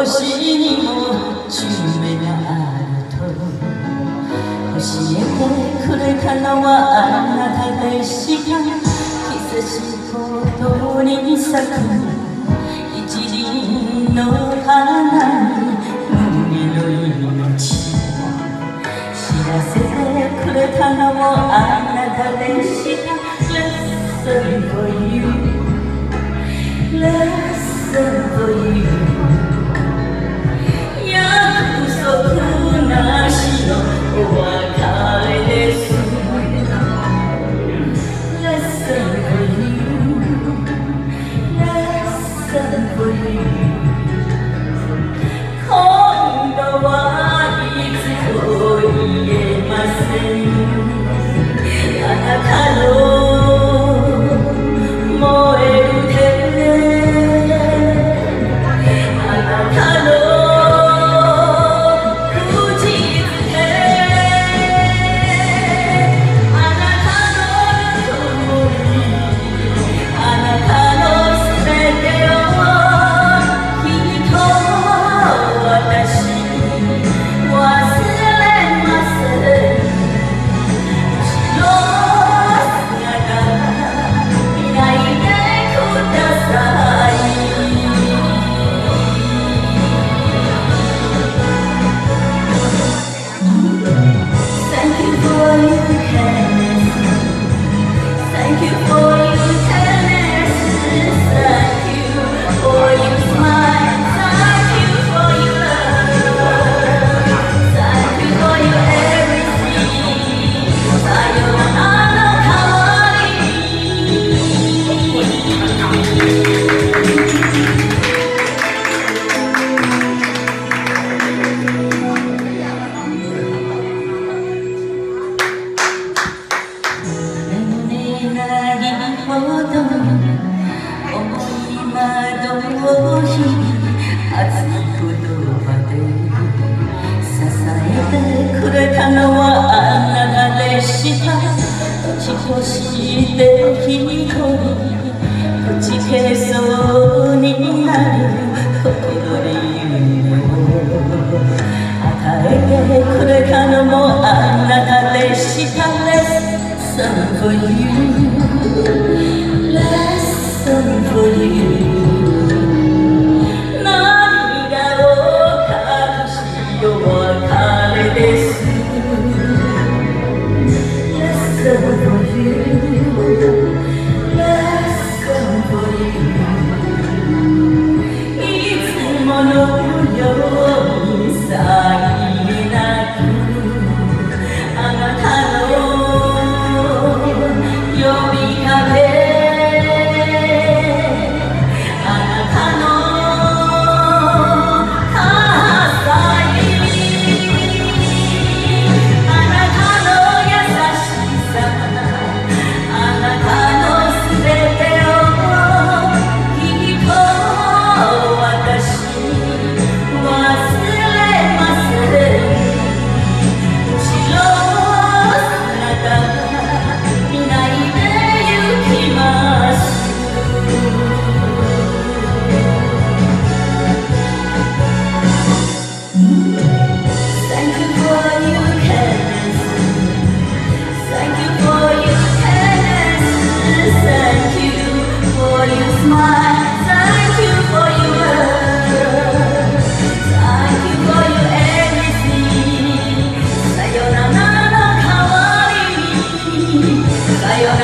星にも夢があると教えてくれたのはあなたでしか久しいことに咲く。something for you Last summer for you Last summer for you for you. Last song for you. 안 돼. Zion.